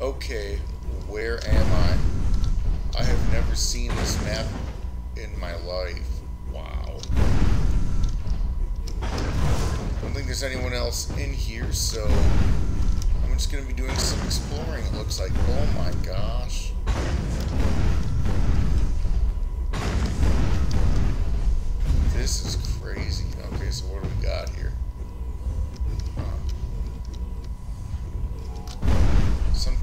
Okay, where am I? I have never seen this map in my life. Wow. I don't think there's anyone else in here, so I'm just going to be doing some exploring, it looks like. Oh my gosh.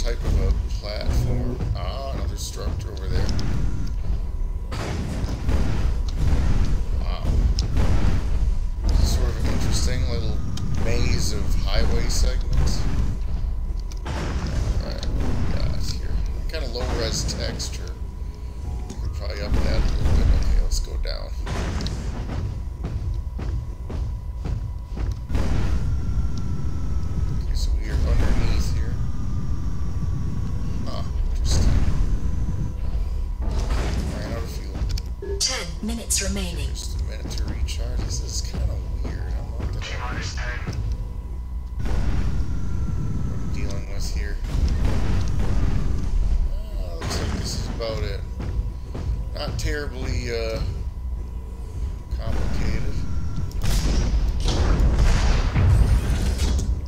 Type of a platform. Ah, another structure over there. Wow. Sort of an interesting little maze of highway segments. Alright, got here? Kind of low res texture. We could probably up that a little bit. Okay, let's go down. Minutes remaining. Just a minute to recharge. This is kind of weird. I don't know what I'm dealing with here. Ah, looks like this is about it. Not terribly uh, complicated.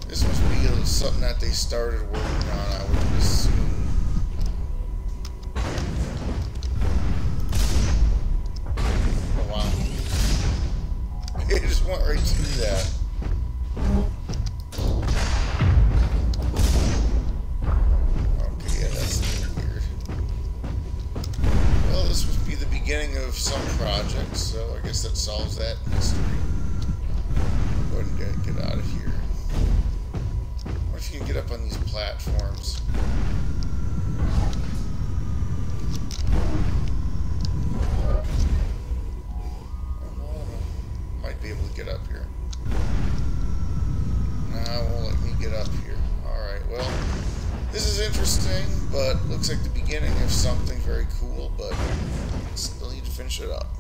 This must be something that they started working on, I would assume. Went right through that. Okay, yeah, that's weird. Well, this must be the beginning of some project, so I guess that solves that mystery. Go ahead and get, get out of here. What if you can get up on these platforms? Able to get up here. Nah, won't let me get up here. Alright, well, this is interesting, but looks like the beginning of something very cool, but still need to finish it up.